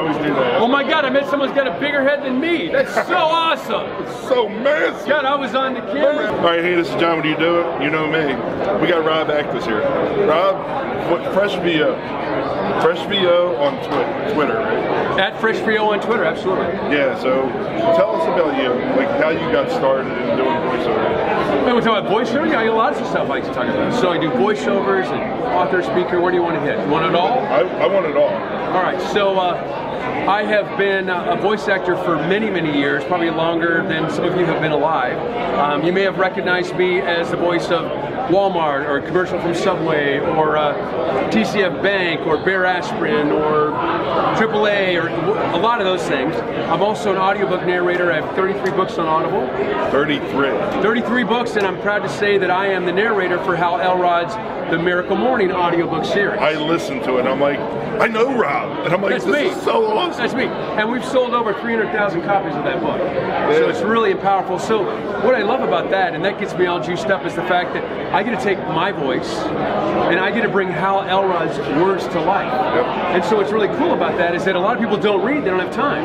always do that. Oh my God, I met someone's got a bigger head than me. That's so awesome. It's so massive. God, I was on the camera. All right, hey, this is John. What do you do? You know me. We got Rob Actis here. Rob, what, Fresh VO. Fresh VO on Twi- Twitter, right? At Fresh VO on Twitter, absolutely. Yeah. So tell us about you, like how you got started in doing voiceover. Hey, we're talking about voiceover. Yeah, I got lots of stuff I like to talk about. So I do voiceovers and author, speaker. Where do you want to hit? You want it all? I, I want it all. All right. So uh, I have been a voice actor for many, many years, probably longer than some of you have been alive. Um, you may have recognized me as the voice of Walmart or a commercial from Subway or uh, TCF Bank or Bayer Aspirin or AAA or a lot of those things. I'm also an audiobook narrator. I have 33 books on Audible. 33. 33 books, and I'm proud to say that I am the narrator for Hal Elrod's The Miracle Morning audiobook series. I listened to it. I'm like, I know Rob, and I'm like, That's this me. is so awesome. That's me. And we've sold over 300,000 copies of that book. So it's really powerful. So what I love about that, and that gets me all juiced up, is the fact that I get to take my voice and I get to bring Hal Elrod's words to life. Yep. And so what's really cool about that is that a lot of people don't read, they don't have time.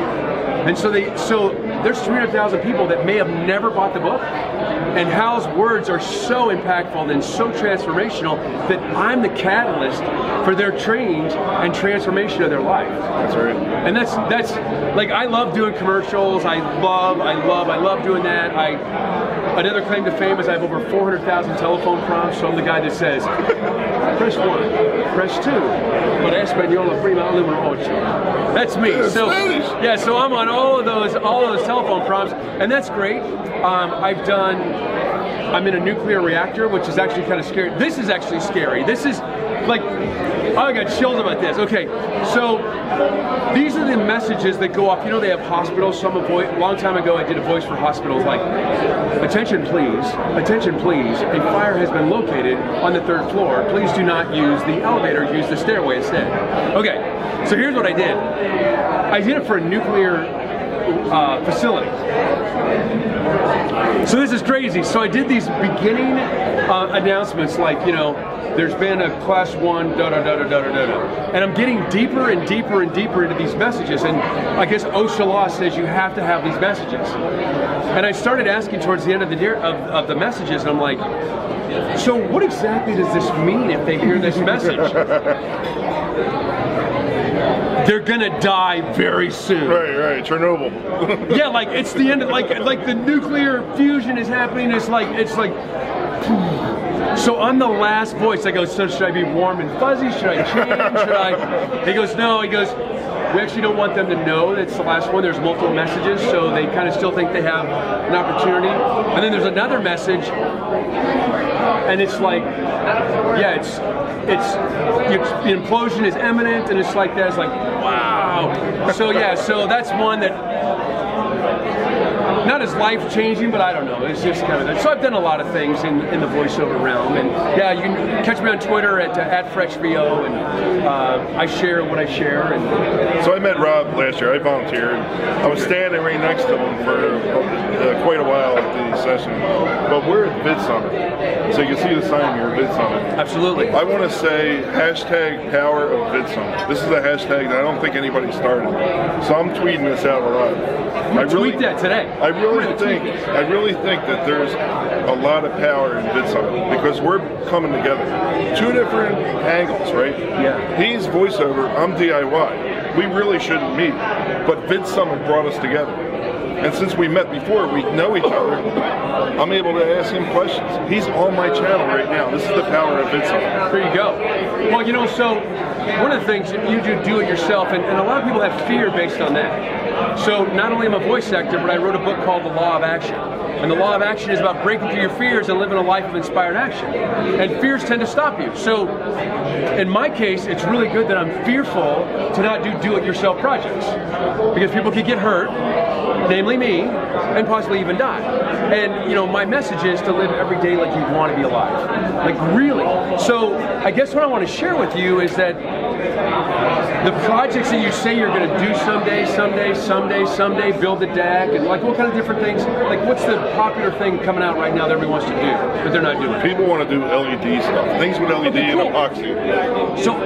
And so they so there's 300,000 people that may have never bought the book. And Hal's words are so impactful and so transformational that I'm the catalyst for their change and transformation of their life. That's right. And that's that's like I love doing commercials. I love, I love, I love doing that. I another claim to fame is I have over 400,000 telephone prompts. So I'm the guy that says, press one, press two, para español prima número ocho. That's me. So yeah, so I'm on all of those all of those telephone prompts, and that's great. Um, I've done. I'm in a nuclear reactor, which is actually kind of scary. This is actually scary. This is like, oh, I got chills about this. Okay, so these are the messages that go off. You know, they have hospitals. Some avoid. A long time ago, I did a voice for hospitals like, attention, please, attention, please. A fire has been located on the third floor. Please do not use the elevator. Use the stairway instead. Okay, so here's what I did. I did it for a nuclear uh, facility. So this is crazy. So I did these beginning uh, announcements like, you know, there's been a class one, da da da da da da da. And I'm getting deeper and deeper and deeper into these messages. And I guess OSHA law says you have to have these messages. And I started asking towards the end of the year of, of the messages, and I'm like, so what exactly does this mean if they hear this message? They're gonna die very soon. Right, right. Chernobyl. Yeah, like it's the end of like like the nuclear fusion is happening. It's like it's like. So I'm the last voice. I go, so should I be warm and fuzzy? Should I change? Should I? He goes, no. He goes, we actually don't want them to know that it's the last one. There's multiple messages, so they kind of still think they have an opportunity. And then there's another message, and it's like, yeah, it's it's the implosion is imminent, and it's like that. It's like, wow. So yeah, so that's one that not as life changing, but I don't know. It's just kind of that. So I've done a lot of things in, in the voiceover realm, and yeah, you can catch me on Twitter at uh, at FreshVO, and uh, I share what I share. And So I met Rob last year. I volunteered. I was standing right next to him for uh, quite a while at the session. But we're at VidSummit, so you can see the sign here, VidSummit. absolutely. I want to say hashtag power of VidSummit. This is a hashtag that I don't think anybody started. So I'm tweeting this out a lot. I tweet that today. I really think. I really think that there's a lot of power in VidSummit because we're coming together. Two different angles, right? Yeah. He's voiceover, I'm DIY. We really shouldn't meet, but VidSummit brought us together. And since we met before, we know each other. I'm able to ask him questions. He's on my channel right now. This is the power of Summit. There you go. Well, you know, so one of the things that you do do it yourself, and, and a lot of people have fear based on that. So not only am I a voice actor, but I wrote a book called The Law of Action. And the law of action is about breaking through your fears and living a life of inspired action. And fears tend to stop you. So in my case, it's really good that I'm fearful to not do do-it-yourself projects. Because people can get hurt, namely me, and possibly even die. And you know, my message is to live every day like you want to be alive. Like really. So I guess what I want to share with you is that the projects that you say you're going to do someday, someday, someday, someday, build the deck, and like what kind of different things? Like, what's the popular thing coming out right now that everyone wants to do, but they're not doing? People want to do LED stuff, things with LED Okay, and epoxy. So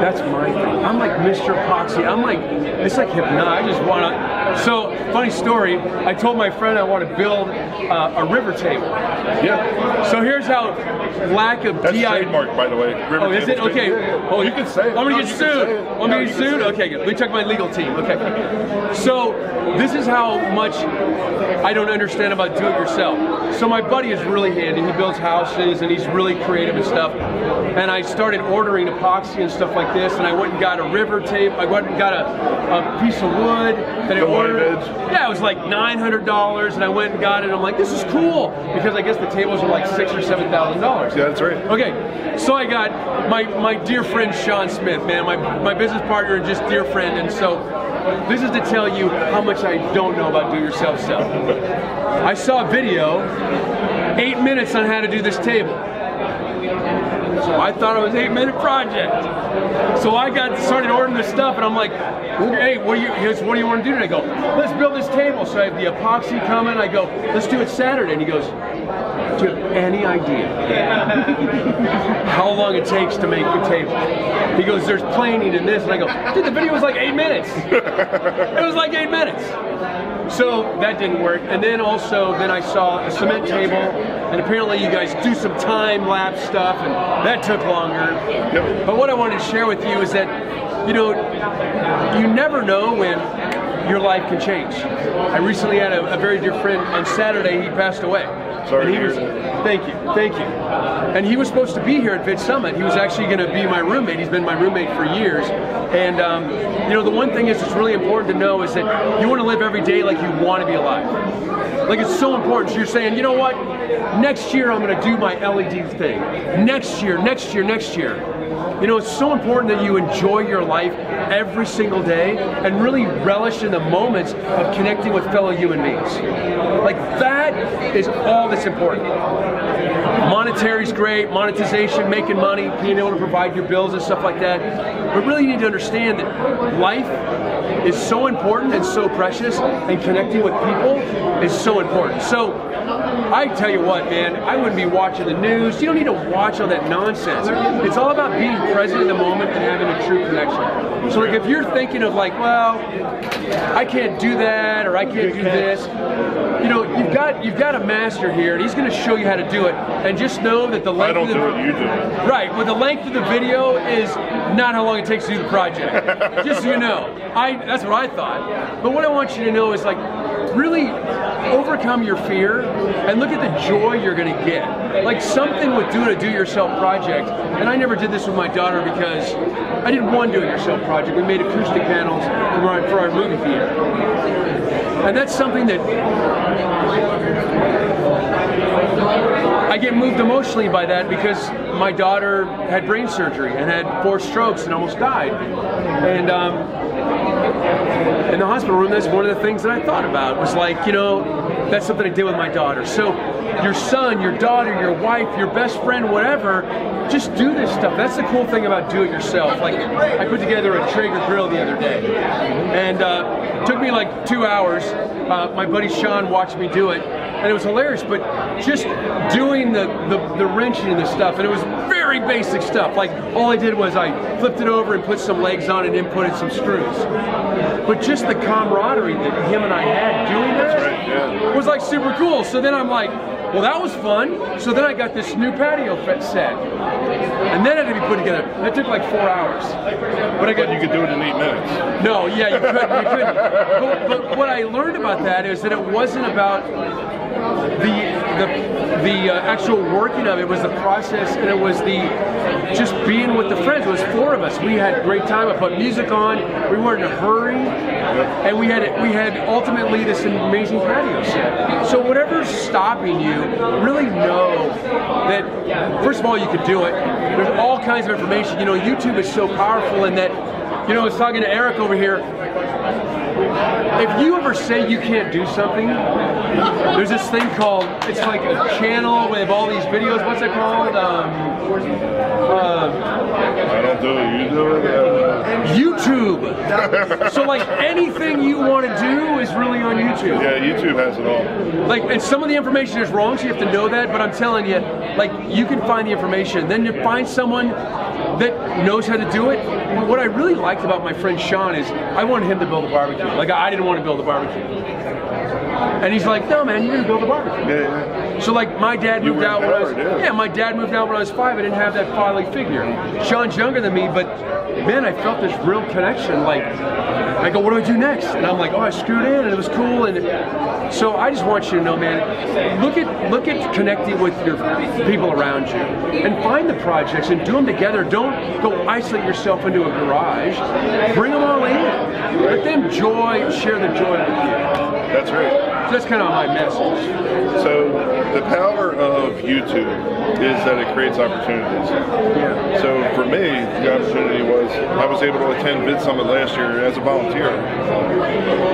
that's my thing. I'm like Mr. Epoxy. I'm like, it's like hypnotic. I just want to. So, funny story. I told my friend I want to build uh, a river table. Yeah, So here's how lack of that's DI. trademark, by the way. River Oh, is it? Table Okay. Oh, you can say it. I'm gonna No, get sued. I'm gonna get sued. Okay, good. Let me check my legal team. Okay. So this is how much I don't understand about do-it-yourself. So my buddy is really handy. He builds houses and he's really creative and stuff. And I started ordering epoxy and stuff like this. And I went and got a river tape. I went and got a, a piece of wood that I ordered. Yeah, it was like nine hundred dollars, and I went and got it. I'm like, this is cool because I guess the tables are like six or seven thousand dollars. Yeah, that's right. Okay, so I got my, my dear friend Sean Smith, man, my, my business partner and just dear friend, and so this is to tell you how much I don't know about do-yourself stuff. I saw a video, eight minutes on how to do this table. I thought it was an eight-minute project. So I got started ordering this stuff, and I'm like, "Hey, what do you? What do you want to do today?" I go, "Let's build this table." So I have the epoxy coming. I go, "Let's do it Saturday," and he goes, "Do you have any idea how long it takes to make the table?" He goes, "There's planing in this," and I go, "Dude, the video was like eight minutes. it was like eight minutes." So that didn't work. And then also, then I saw a cement table, and apparently you guys do some time lapse stuff, and that took longer. Yep. But what I wanted to share with you is that, you know, you never know when your life can change. I recently had a, a very dear friend on Saturday, he passed away. Sorry And he to hear was. Thank you, thank you. And he was supposed to be here at VidSummit. He was actually going to be my roommate. He's been my roommate for years. And um, you know, the one thing is, it's really important to know is that you want to live every day like you want to be alive. Like it's so important. So you're saying, you know what? Next year I'm going to do my LED thing. Next year, next year, next year. You know, it's so important that you enjoy your life every single day and really relish in the moments of connecting with fellow human beings. Like that is all that's important. Monetary is great, monetization, making money, being able to provide your bills and stuff like that. But really, you need to understand that life is so important and so precious, and connecting with people is so important. So, I tell you what, man, I wouldn't be watching the news. You don't need to watch all that nonsense. It's all about being present in the moment and having a true connection. So, like, if you're thinking of like, well, I can't do that or I can't do this, got you've got a master here, and he's going to show you how to do it. And just know that the length I don't of the do what you do. Right. Well, the length of the video is not how long it takes to do the project. Just so you know, I that's what I thought. But what I want you to know is like really overcome your fear and look at the joy you're going to get. Like something with doing a do-yourself project. And I never did this with my daughter because I did one do-it-yourself project. We made acoustic panels for our, for our movie theater. And that's something that I get moved emotionally by that because my daughter had brain surgery and had four strokes and almost died. And um, in the hospital room, that's one of the things that I thought about was like, you know, that's something I did with my daughter. So your son, your daughter, your wife, your best friend, whatever, just do this stuff. That's the cool thing about do it yourself. Like I put together a Traeger grill the other day, and uh, took me like two hours. Uh, my buddy Sean watched me do it, and it was hilarious. But just doing the, the, the wrenching and the stuff, and it was very basic stuff. Like all I did was I flipped it over and put some legs on it and inputted some screws. But just the camaraderie that him and I had doing that right, yeah. was like super cool. So then I'm like, well, that was fun. So then I got this new patio set, and then it had to be put together. That took like four hours. But I got But you could do it in eight minutes. no, yeah, you couldn't. You couldn't. But, but what I learned about that is that it wasn't about the the the uh, actual working of it. It was the process, and it was the just being with the friends. Was four of us. We had a great time. I put music on. We weren't in a hurry, and we had we had ultimately this amazing patio set. So whatever's stopping you, really know that first of all you could do it. There's all kinds of information. You know, YouTube is so powerful in that You know, I was talking to Erik over here. If you ever say you can't do something, there's this thing called, it's like a channel with all these videos. What's it called? Um, uh, I don't do it. You do it. YouTube. so like anything you want to do is really on YouTube. yeah, YouTube has it all. Like, and some of the information is wrong, so you have to know that. But I'm telling you, like, you can find the information. Then you find someone that knows how to do it. What I really liked about my friend Sean is I wanted him to build a barbecue. Like, I didn't want to build a barbecue. And he's like, no, man, you're gonna build a barbecue. Yeah, yeah. So like my dad You moved out when I was yeah. yeah, my dad moved out when I was five. I didn't have that fatherly figure. Sean's younger than me, but man, I felt this real connection. Like I go, what do I do next? And I'm like, oh, I screwed in, and it was cool. And so I just want you to know, man, look at look at connecting with your people around you, and find the projects and do them together. Don't go isolate yourself into a garage. Bring them all in. Let them joy, share the joy with you. That's right. So that's kind of my message. So the power of YouTube is that it creates opportunities. Yeah. So for me, the opportunity was I was able to attend VidSummit last year as a volunteer.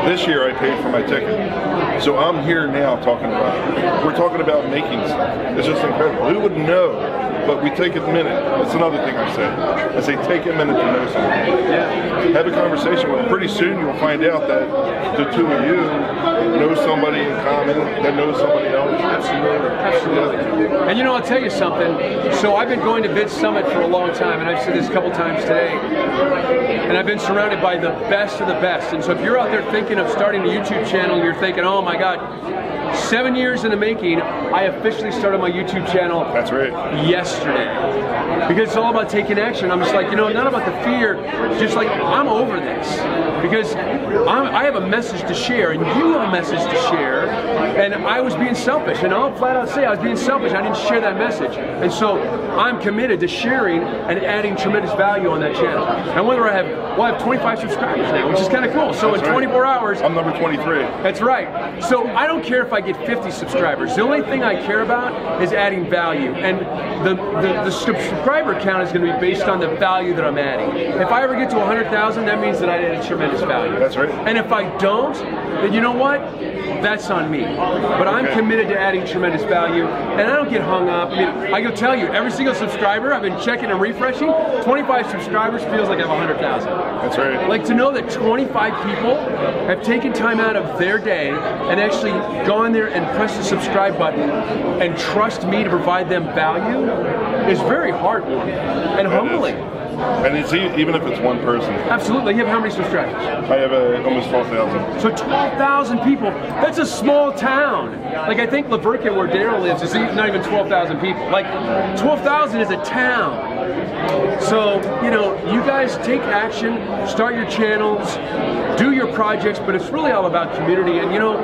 This year I paid for my ticket. So I'm here now talking about it. We're talking about making stuff. It's just incredible. Who would know? But we take a minute. That's another thing I say. I say take a minute to know someone. Yeah. Have a conversation with them. Pretty soon you'll find out that the two of you know somebody in common that knows somebody else. Absolutely, absolutely. And you know, I'll tell you something. So I've been going to VidSummit for a long time, and I've said this a couple times today. And I've been surrounded by the best of the best. And so if you're out there thinking of starting a YouTube channel, you're thinking, oh my God, seven years in the making, I officially started my YouTube channel That's right. yesterday. Because it's all about taking action. I'm just like, you know, not about the fear, just like, I'm over this. Because I'm, I have a message to share, and you have a message to share, and I was being selfish. And I'll flat out say I was being selfish. I didn't share that message. And so I'm committed to sharing and adding tremendous value on that channel. And whether I have, well, I have 25 subscribers now, which is kind of cool. So That's in right. 24 hours, I'm number 23. that's right. So I don't care if I get 50 subscribers. The only thing I care about is adding value. And the, the, the subscriber count is going to be based on the value that I'm adding. If I ever get to 100,000, that means that I added tremendous value. That's right. And if I don't, then you know what? That's on me. But I'm Okay. committed to adding tremendous value, and I don't get hung up. I mean, I can tell you, every single subscriber, I've been checking and refreshing. 25 subscribers feels like I have 100,000. That's right. Like to know that 25 people have taken time out of their day and actually gone there and press the subscribe button and trust me to provide them value is very heartwarming and humbling. And it's even if it's one person. Absolutely. You have how many subscribers? I have uh, almost 12,000. So 12,000 people. That's a small town. Like I think Laverca, where Daryl lives, is not even 12,000 people. Like 12,000 is a town. So, you know, you guys take action, start your channels, do your projects, but it's really all about community. And you know,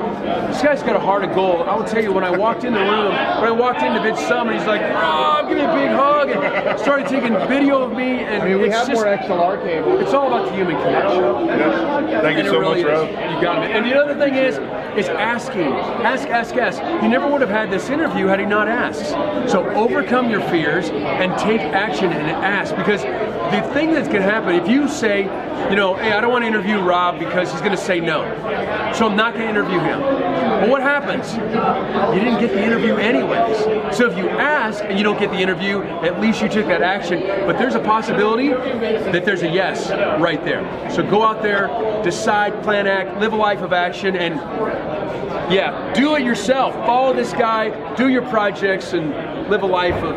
this guy's got a heart of gold. I will tell you, when I walked in the room, when I walked into VidSummit, he's like, Rob, give me a big hug, and started taking video of me. And I mean, we it's have just, more XLR cables. it's all about the human connection. Yes. Thank And you so really much, is. Rob. You got it. And the other thing is, is asking. Ask, ask, ask. You never would have had this interview had he not asked. So overcome your fears and take action and ask. Because the thing that's going to happen, if you say, you know, hey, I don't want to interview Rob because he's going to say no. So I'm not going to interview him. Well, what happens? You didn't get the interview anyways. So if you ask and you don't get the interview, at least you took that action. But there's a possibility that there's a yes right there. So go out there, decide, plan, act, live a life of action, and yeah, do it yourself. Follow this guy, do your projects, and live a life of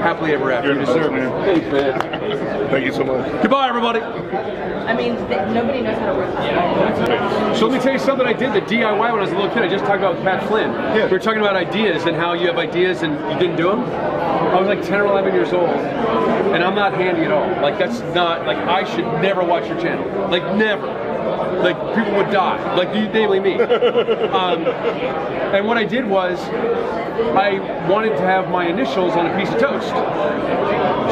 happily ever after. You're You deserve it. Thanks, man. Thank you so much. Goodbye, everybody. I mean, nobody knows how to work this. So let me tell you something I did the DIY when I was a little kid. I just talked about with Pat Flynn. Yeah. We were talking about ideas and how you have ideas and you didn't do them. I was like 10 or 11 years old, and I'm not handy at all. Like that's not like I should never watch your channel. Like never. Like people would die. Like you, namely me. Um, and what I did was, I wanted to have my initials on a piece of toast.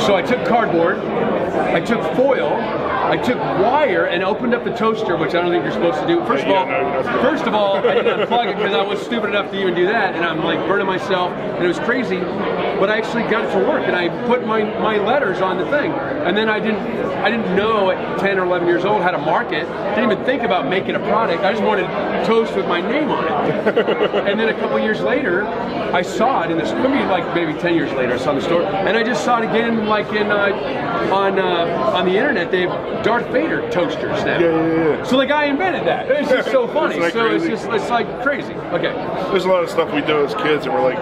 So I took cardboard, I took foil, I took wire and opened up the toaster, which I don't think you're supposed to do. First of all, no, you're not supposed to. first of all, I didn't unplug it because I was stupid enough to even do that, and I'm like burning myself, and it was crazy. But I actually got it to work, and I put my, my letters on the thing, and then I didn't I didn't know at 10 or 11 years old how to market. Didn't even think about making a product. I just wanted toast with my name on it. and then a couple years later, I saw it in this. Maybe like maybe 10 years later, I saw it in the store, and I just saw it again, like in uh, on uh, on the internet. They have Darth Vader toasters now. Yeah, yeah, yeah. So the guy invented that. It's just so funny. Isn't that so crazy? it's just it's like crazy. Okay. There's a lot of stuff we do as kids, and we're like,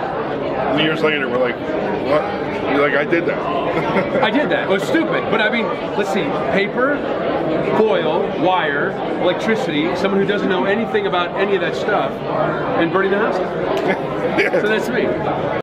and years later, we're like, what? You're like, I did that. I did that. It was stupid. But I mean, let's see. Paper, foil, wire, electricity, someone who doesn't know anything about any of that stuff, and burning the house. down. So that's me.